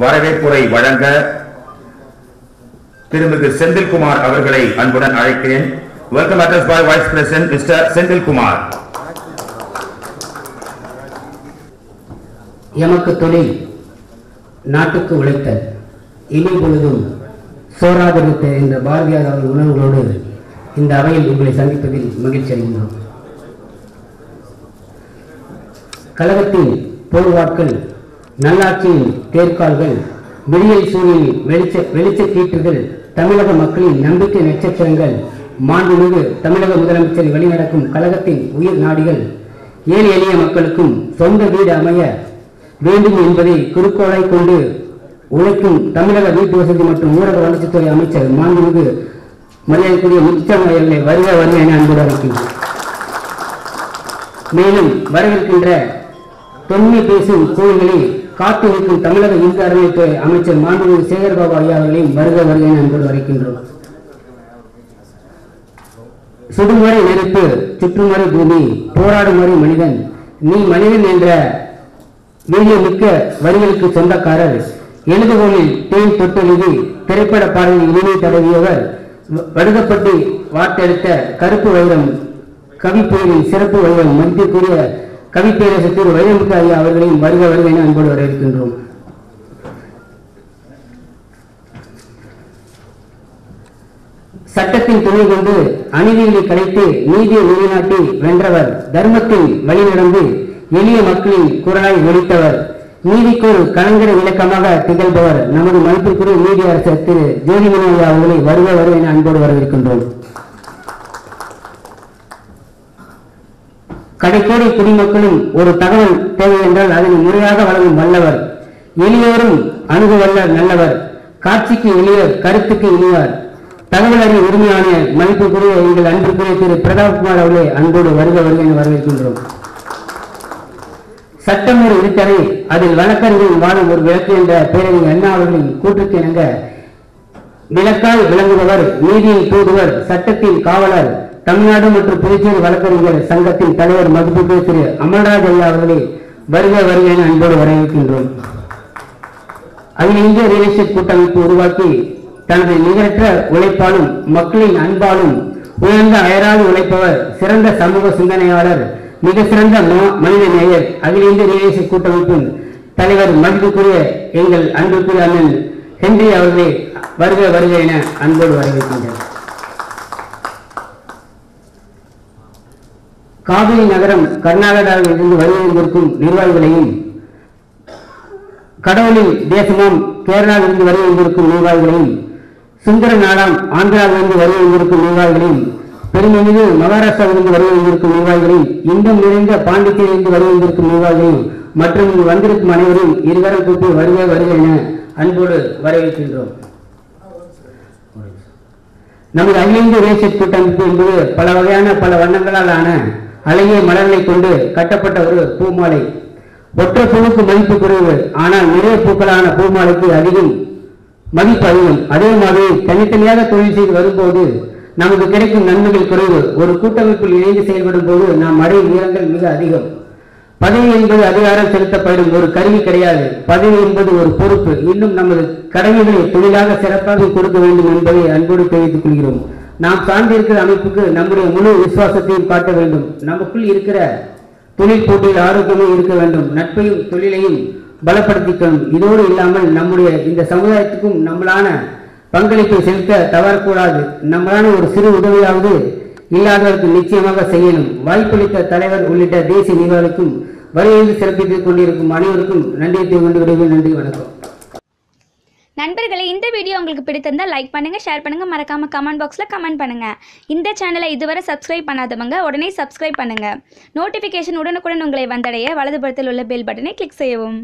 வரவேற்புரை வழங்க திருமிகு செந்தில்குமார் அவர்களை அன்புடன் அழைக்கிறேன். Welcome address by vice president mister Senthilkumar. எமக்கு தொழில் நாட்டுக்கு உழைத்தல் இனி பொழுதும் சோராதிருத்த என்ற பாரதியார் அவர்கள் உணர்வுகளோடு இந்த அவையில் உங்களை சந்திப்பதில் மகிழ்ச்சி அடைகின்றோம். கழகத்தின் பொதுவாட்கள் நல்லாட்சியின் தேர்கால்கள் விடியல் சூழலில் வெளிச்ச வெளிச்ச கீற்றுகள் தமிழக மக்களின் நம்பிக்கை நட்சத்திரங்கள் மாண்புமிகு தமிழக முதலமைச்சர் வழிநடக்கும் கழகத்தின் உயிர் நாடிகள் ஏழை எளிய மக்களுக்கும் சொந்த வீடு அமைய வேண்டும் என்பதை குறிக்கோளாய் கொண்டு உழைக்கும் தமிழக வீட்டு வசதி மற்றும் ஊரக வளர்ச்சித்துறை அமைச்சர் மாண்புமிகு மரியாதைக்குரிய முத்தம் அவர்களை வருக வருக என அன்புடன் மேலும் வரவிருக்கின்ற தொன்மை பேசும் கோயில்களில் காத்து நிற்கும் தமிழக இந்து அறநிலைத்துறை அமைச்சர் மாண்புமிகு சேகர்பாபு ஐயா அவர்களையும் வருக வருகை என வரைக்கின்றோம் சுடுமுறை நெருப்பு சுற்றுமுறை பூமி போராடுமுறை மனிதன் நீ மனிதன் என்ற வீடியோ மிக்க வரிகளுக்கு சொந்தக்காரர் எழுதுகோலில் தேன் தொட்டெழுதி திரைப்பட பாடலில் இனிமை தடவியவர் வடுகப்பட்டு வடுகப்பட்டி வார்த்தெடுத்த கருப்பு வைரம் கவிப்பேரின் சிறப்பு வைரம் மதிப்பிற்குரிய கவிப்பேரரசு திரு வைரமுத்து ஐயா அவர்களின் வருக வருக என அன்போடு வரவேற்கின்றோம். சட்டத்தின் துணை கொண்டு அநீதிகளை கலைத்து நீதியை நிலைநாட்டி வென்றவர் தர்மத்தின் வழிநடந்து எளிய மக்களின் குரலாய் ஒழித்தவர் நீதிக்கு ஒரு கலங்கர விளக்கமாக திகழ்பவர் நமது மதிப்பிற்குரிய நீதி அரசர் திரு ஜோதிமணி ஐயா அவர்களை வருக வருக என அன்போடு வரவேற்கின்றோம். கடைக்கோடி குடிமக்களும் ஒரு தகவல் தேவை என்றால் அதனை முறையாக வழங்கும் வல்லவர். எளியோரும் அணுகவல்லர் நல்லவர். காட்சிக்கு எளியர் கருத்துக்கு இனியார். தகவல் அறிவு உரிமையான மதிப்புக்குரிய எங்கள் அன்புக்குரிய திரு பிரதாப்குமார் அவர்களே அன்போடு வருக வருக என வரவேற்கின்றோம். சட்டம் ஒரு இருட்டறை அதில் வழக்கறிஞர்கள் வாழும் ஒரு விளக்கு என்ற பேரறிஞர் அண்ணா அவர்களின் கூற்றுக்கு இணங்க விளக்காய் விளங்குபவர் நீதியின் தூதுவர் சட்டத்தின் காவலர் தமிழ்நாடு மற்றும் புதுச்சேரி வழக்கறிஞர் சங்கத்தின் தலைவர் மதிப்புக்கு திரு அமல்ராஜ் ஐயா அவர்களை வருக வருக என அன்போடு வரவேற்கின்றோம். அகில இந்திய ரியல் எஸ்டேட் கூட்டமைப்பு உருவாக்கி தனது நிகரற்ற உழைப்பாலும் மக்களின் அன்பாலும் உயர்ந்த அயராது உழைப்பவர் சிறந்த சமூக சிந்தனையாளர் மிக சிறந்த ம- மனித நேயர் அகில இந்திய ரியல் எஸ்டேட் கூட்டமைப்பின் தலைவர் மதிப்புக்குரிய எங்கள் அன்புக்குரிய அண்ணன் ஹென்றி அவர்களை வருக வருக என அன்போடு வரவேற்கின்றனர் காவிரி நகரம் கர்நாடகாவில் இருந்து வருவதற்கும் நிர்வாகிகளையும் கடவுளின் தேசமும் கேரளாவிலிருந்து வருகை வந்திருக்கும் நிர்வாகிகளையும் சுந்தர நாடாம் ஆந்திராவிலிருந்து வருகை வந்திருக்கும் நிர்வாகிகளையும் பெருமைமிகு மகாராஷ்டிராவிலிருந்து வருகை வந்திருக்கும் நிர்வாகிகளையும் இன்பம் நிறைந்த பாண்டித்தியிலிருந்து வரி வந்திருக்கும் நிர்வாகிகளையும் மற்றும் இங்கு வந்திருக்கும் அனைவரும் இருவரும் கூட்டி வருக வருக என அன்போடு வரவேற்கின்றோம். நமது அகில இந்திய கூட்டமைப்பு என்பது பல வகையான பல வண்ணங்களால் ஆன அழகிய மலர்களை கொண்டு கட்டப்பட்ட ஒரு பூமாலை. ஒற்றை பூவுக்கு மதிப்பு குறைவு ஆனால் நிறைய பூக்களான பூமாலைக்கு அதிகம் மதிப்பு அதிகம். அதே மாதிரி தனித்தனியாக தொழில் செய்து வரும்போது நமக்கு கிடைக்கும் நன்மைகள் குறைவு. ஒரு கூட்டமைப்பில் இணைந்து செயல்படும் போது நாம் அடையும் உயரங்கள் மிக அதிகம். பதவி என்பது அதிகாரம் செலுத்தப்படும் ஒரு கருவி கிடையாது. பதவி என்பது ஒரு பொறுப்பு. இன்னும் நமது கடமைகளை தொழிலாக சிறப்பாக கொடுக்க வேண்டும் என்பதை அன்போடு தெரிவித்துக் கொள்கிறோம். நாம் சார்ந்திருக்கிற அமைப்புக்கு நம்முடைய முழு விசுவாசத்தையும் காட்ட வேண்டும். நமக்குள் இருக்கிற தொழில் போட்டியில் ஆரோக்கியமே இருக்க வேண்டும். நட்பையும் தொழிலையும் பலப்படுத்திக்கணும். இதோடு இல்லாமல் நம்முடைய இந்த சமுதாயத்துக்கும் நம்மளான பங்களிப்பை செலுத்த தவறக்கூடாது. நம்மளான ஒரு சிறு உதவியாவது இல்லாதவருக்கு நிச்சயமாக செய்யணும். வாய்ப்பளித்த தலைவர் உள்ளிட்ட தேசிய நிர்வாகிகளுக்கும் வருகையில் சிறப்பித்துக் கொண்டிருக்கும் அனைவருக்கும் நன்றியத்தை கொண்டு விடுவேன் நன்றி வணக்கம். நண்பர்களே இந்த வீடியோ உங்களுக்கு பிடித்திருந்தால் லைக் பண்ணுங்கள் ஷேர் பண்ணுங்கள் மறக்காமல் கமெண்ட் பாக்ஸில் கமெண்ட் பண்ணுங்கள் இந்த சேனலை இதுவரை சப்ஸ்கிரைப் பண்ணாதவங்க உடனே சப்ஸ்கிரைப் பண்ணுங்கள் நோட்டிஃபிகேஷன் உடனுக்குடன் உங்களை வந்தடைய வலதுபுறத்தில் உள்ள பெல் பட்டனை கிளிக் செய்யவும்.